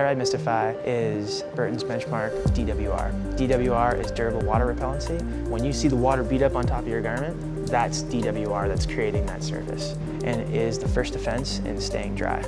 Dry Mist Defy is Burton's benchmark DWR. DWR is durable water repellency. When you see the water beat up on top of your garment, that's DWR that's creating that surface and is the first defense in staying dry.